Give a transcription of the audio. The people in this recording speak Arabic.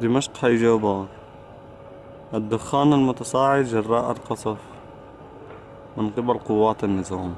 دمشق هيجوبار الدخان المتصاعد جراء القصف من قبل قوات النظام.